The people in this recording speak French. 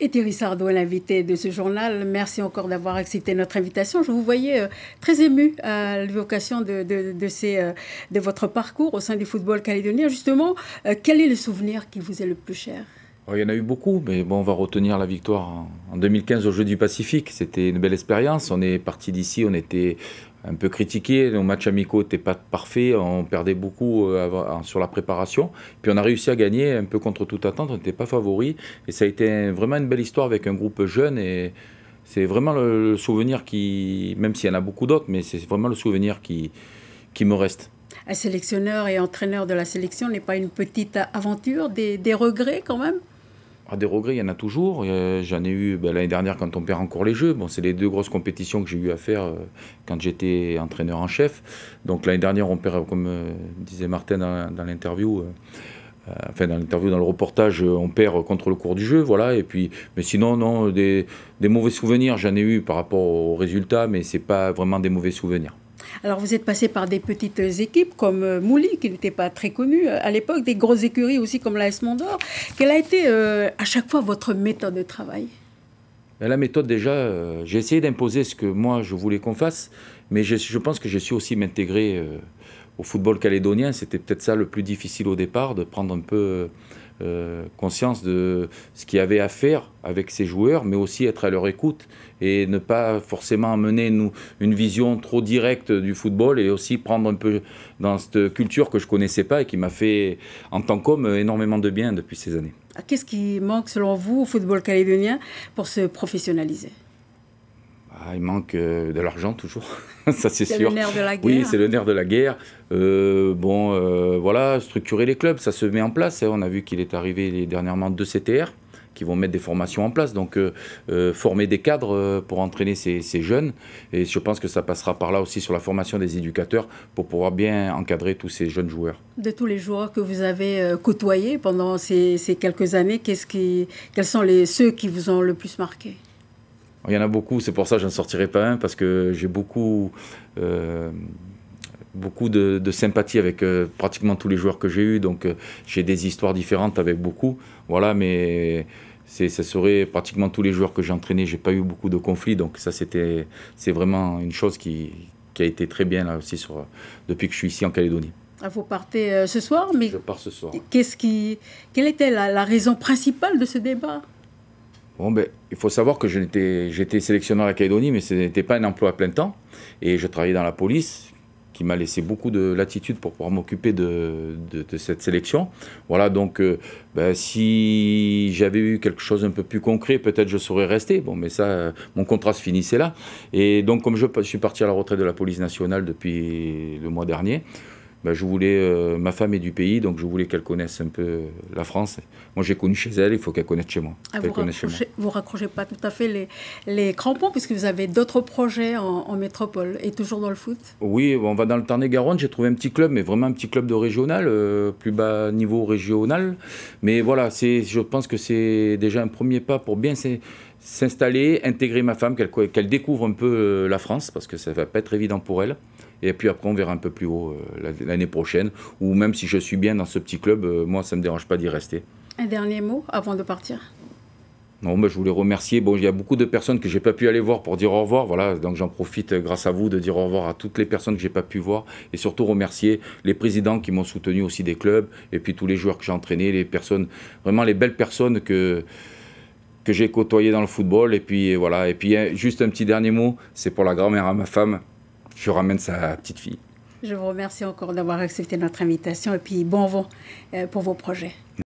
Et Thierry Sardo, l'invité de ce journal, merci encore d'avoir accepté notre invitation. Je vous voyais euh, très ému à l'évocation de, de, de, euh, de, votre parcours au sein du football calédonien. Justement, euh, quel est le souvenir qui vous est le plus cher? Il y en a eu beaucoup, mais bon, on va retenir la victoire en 2015 aux Jeux du Pacifique. C'était une belle expérience. On est parti d'ici, on était un peu critiqué. Nos matchs amicaux n'étaient pas parfaits. On perdait beaucoup euh, sur la préparation. Puis on a réussi à gagner un peu contre toute attente. On n'était pas favoris. Et ça a été vraiment une belle histoire avec un groupe jeune. Et c'est vraiment le, souvenir qui, même s'il y en a beaucoup d'autres, mais c'est vraiment le souvenir qui, qui me reste un sélectionneur et entraîneur de la sélection n'est pas une petite aventure, des regrets quand même? Des regrets, il y en a toujours. J'en ai eu ben, l'année dernière quand on perd encore les Jeux. Bon, c'est les deux grosses compétitions que j'ai eu à faire euh, quand j'étais entraîneur en chef. Donc l'année dernière, on perd, comme euh, disait Martin dans, l'interview, euh, enfin dans l'interview, dans le reportage, on perd contre le cours du jeu, voilà. Et puis, mais sinon, non, des, des mauvais souvenirs, j'en ai eu par rapport aux résultats, mais c'est pas vraiment des mauvais souvenirs. Alors vous êtes passé par des petites équipes comme euh, Mouli, qui n'était pas très connue euh, à l'époque, des grosses écuries aussi comme l'AS Mondor. Quelle a été euh, à chaque fois votre méthode de travail? La méthode déjà, j'ai essayé d'imposer ce que moi je voulais qu'on fasse, mais je, pense que j'ai su aussi m'intégrer au football calédonien. C'était peut-être ça le plus difficile au départ, de prendre un peu euh, conscience de ce qu'il y avait à faire avec ces joueurs, mais aussi être à leur écoute et ne pas forcément amener nous, une vision trop directe du football et aussi prendre un peu dans cette culture que je connaissais pas et qui m'a fait en tant qu'homme énormément de bien depuis ces années. Qu'est-ce qui manque selon vous au football calédonien pour se professionnaliser? Ah, il manque euh, de l'argent toujours, ça c'est sûr. C'est le nerf de la guerre. Oui, c'est le nerf de la guerre. Euh, bon, euh, voilà, structurer les clubs, ça se met en place. Hein. On a vu qu'il est arrivé dernièrement deux CTR qui vont mettre des formations en place. Donc, former des cadres pour entraîner ces, ces, jeunes. Et je pense que ça passera par là aussi sur la formation des éducateurs pour pouvoir bien encadrer tous ces jeunes joueurs. De tous les joueurs que vous avez côtoyés pendant ces, ces quelques années, qu'est-ce qui, quels sont les, ceux qui vous ont le plus marqué? Il y en a beaucoup, c'est pour ça que je n'en sortirai pas un, parce que j'ai beaucoup, euh, beaucoup de, sympathie avec euh, pratiquement tous les joueurs que j'ai eus, donc euh, j'ai des histoires différentes avec beaucoup. Voilà, mais ça serait pratiquement tous les joueurs que j'ai entraînés, j'ai pas eu beaucoup de conflits, donc ça c'était, c'est vraiment une chose qui, qui, a été très bien là aussi sur, depuis que je suis ici en Calédonie. Ah, vous partez ce soir, mais je pars ce soir. Qu'est-ce qui, quelle était la, la raison principale de ce débat? Bon, ben, il faut savoir que j'étais sélectionneur à Calédonie, mais ce n'était pas un emploi à plein temps. Et je travaillais dans la police, qui m'a laissé beaucoup de latitude pour pouvoir m'occuper de, cette sélection. Voilà, donc euh, ben, si j'avais eu quelque chose un peu plus concret, peut-être je serais resté. Bon, mais ça, mon contrat se finissait là. Et donc, comme je suis parti à la retraite de la police nationale depuis le mois dernier, bah, je voulais, euh, ma femme est du pays, donc je voulais qu'elle connaisse un peu la France. Moi, j'ai connu chez elle, il faut qu'elle connaisse chez moi. Ah, vous, raccrochez, vous raccrochez pas tout à fait les, les crampons, puisque vous avez d'autres projets en, métropole et toujours dans le foot? Oui, on va dans le Tarn-et-Garonne, j'ai trouvé un petit club, mais vraiment un petit club de régional, euh, plus bas niveau régional. Mais voilà, je pense que c'est déjà un premier pas pour bien s'installer, intégrer ma femme, qu'elle découvre un peu euh, la France, parce que ça va pas être évident pour elle. Et puis après, on verra un peu plus haut euh, l'année prochaine. Ou même si je suis bien dans ce petit club, euh, moi, ça ne me dérange pas d'y rester. Un dernier mot avant de partir? Non, je voulais remercier. Bon, il y a beaucoup de personnes que j'ai pas pu aller voir pour dire au revoir. Voilà, donc j'en profite grâce à vous de dire au revoir à toutes les personnes que j'ai pas pu voir et surtout remercier les présidents qui m'ont soutenu aussi des clubs et puis tous les joueurs que j'ai entraînés, les personnes, vraiment les belles personnes que que j'ai côtoyées dans le football. Et puis voilà. Et puis juste un petit dernier mot, c'est pour la grand-mère à ma femme je ramène sa petite fille. Je vous remercie encore d'avoir accepté notre invitation et puis bon vent euh, pour vos projets.